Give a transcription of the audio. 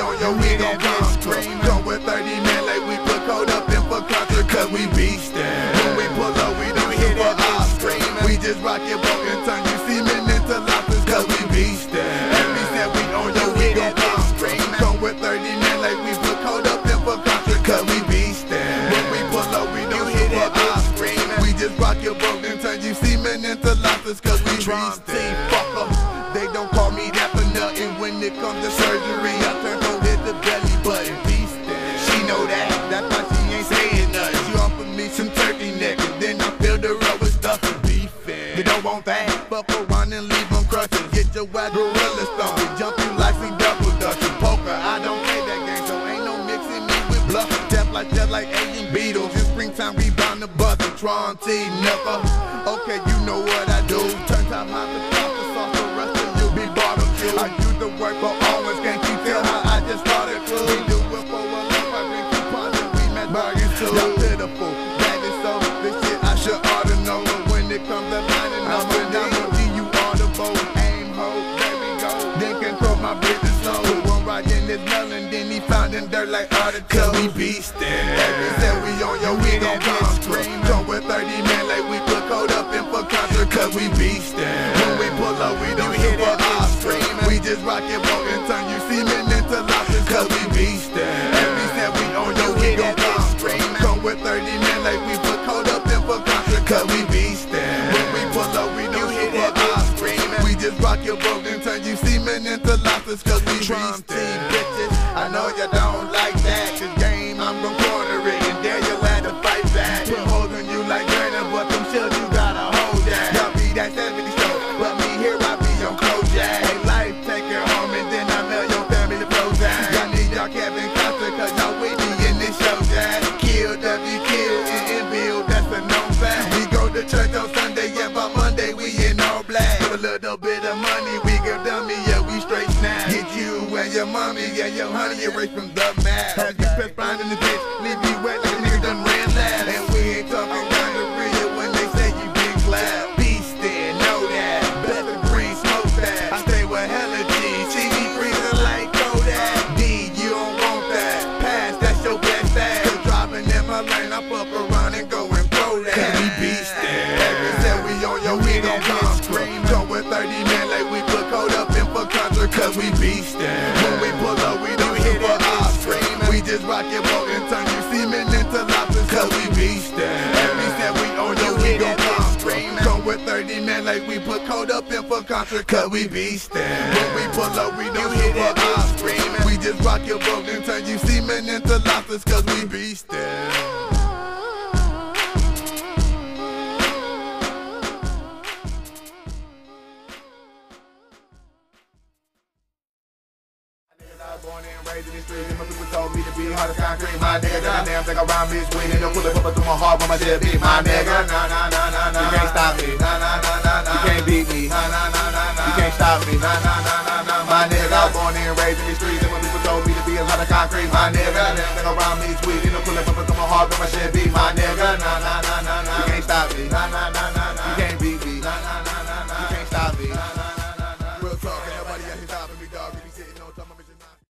on your we gon' scream. Come with 30 men like we put code up in for country, cause we beast When we pull up, we don't hit it off screaming. We just rock it, boat and turn you semen into lobsters, cause we beast And we said we on your we gon' scream. Come with 30 men like we put code up in for country, cause we beast When we pull up, we don't hit it off screaming. We just rock your boat and turn you semen into lobsters, cause we beast team fucker. They don't call me that for nothing when it comes to surgery. I turn to hit the belly button. She know that. That's why she ain't saying nothing. She offered me some turkey neck and then I filled her up with stuff and beef. You don't want that? Fuck around and leave them crushing. Get your wide gorilla stone. We jump you like we double dutching. Poker, I don't play that game, so ain't no mixing me with bluff. Tap like that like Asian Beatles. In springtime, we bound to bust. Tram T, never. Okay, you know what I do. Turn top hop know. But when it comes to lining up and G, you ought to vote. Aim, ho, there we go. Then control my business. One riding this melon, then he found in dirt like article. Cause we beastin'. Every said we on your we gon' come scream. Come with 30 men like we put code up in for concert. Cause we beastin'. When we pull up, we don't hit it off screaming. We just rock it, boat and turn you semen into lobsters. Cause we beastin'. Cause we beastin'. bitches. I know you don't honey, erase from the map. Have you blind in the ditch, leave you wet like a nigga done ran last. And we ain't talking gonorrhea when they say you big clap. Beast there, know that. Better green smoke that. I stay with hella G, see me freezing like Kodak. D, you don't want that. Pass, that's your best ass. Cause driving in my lane, I fuck around and go and throw that. Cause we beast there. Every said we on your we gon' come with 30 men like we put code up in for concert. Cause we beast there. When we pull up, screaming. We just rock boat and turn you semen into lobsters. Cause we beast there. Every said we on your we gon' come screaming. Come with 30 men like we put code up in for concert. Cause we beast there. When we pull up, we don't off screaming. We just rock your boat and turn you semen into lobsters. Cause we beast there. Raised in the streets, and my people told me to be hard as concrete. My nigga, done damn thing around me, sweet, and pull it up through my heart when my shit beat. My nigga, nah, nah, nah, nah, nah. You can't stop me, nah, nah, nah, nah, nah. You can't beat me, nah, nah, nah, nah, nah. You can't stop me, nah, nah, nah, nah, nah. My nigga, born and raised in the streets, and my people told me to be hard as concrete. My nigga, damn thing around me, sweet, and pull it up through my heart when my shit beat. My nigga, nah, nah, nah, nah, nah. You can't stop me, nah, nah, nah, nah,